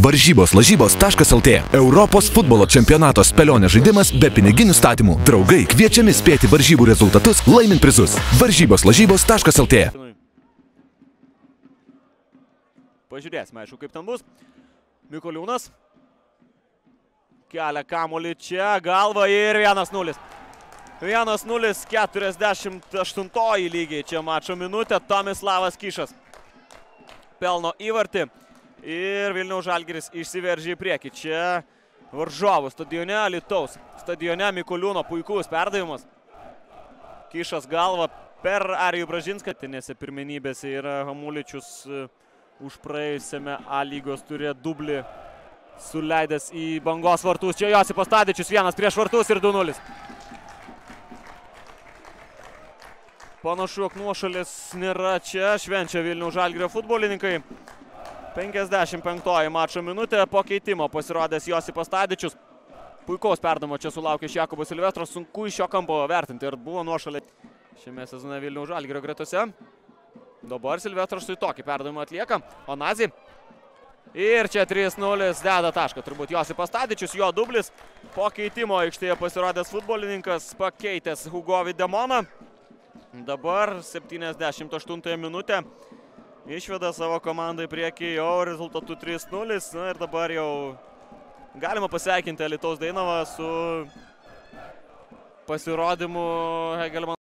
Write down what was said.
Varžybos lažybos.lt Europos futbolo čempionato spėlionė žaidimas be piniginių statymų. Draugai kviečiami spėti varžybų rezultatus, laimint prizus. Varžybos lažybos.lt Pažiūrėsime, aišku, kaip ten bus. Mikoliūnas. Kelia kamolį čia, galva ir 1-0. 1-0, 48 lygiai čia mačo minutė. Tomislavas Kyšas pelno įvartį. Ir Vilniaus Žalgiris išsiveržė į priekį. Čia varžovų stadione Lietaus. Stadione Mikoliūno puikus perdavimas. Kyšas galva per Arijų Bražinską. Tinėse pirmenybėse yra Hamuličius už praėjusiame A lygos turė dublį suleidęs į bangos vartus. Čia Josipas Tadičius vienas prieš vartus ir 2-0. Panašu, jog nuošalis nėra čia. Švenčia Vilnių Žalgirio futbolininkai. 55 mačo minutė po keitimo pasirodęs Josipas Tadičius. Puikaus perdamo čia sulaukė iš Jakobo Silvestros. Sunku iš šio kampo vertinti. Ir buvo nuošalė šiame sezone Vilnių Žalgirio gretose. Dabar Silvestras štai tokį perdavimą atlieka. Onazi. Ir čia 3-0 deda tašką. Turbūt Josipas Tadičius, jo dublis. Po keitimo aikštėje pasirodęs futbolininkas pakeitęs Hugovį Demoną. Dabar 78 minutė. Išveda savo komandą į priekį jau rezultatu 3-0. Na ir dabar jau galima pasveikinti Alitaus Dainavą su pasirodymu Hegelman.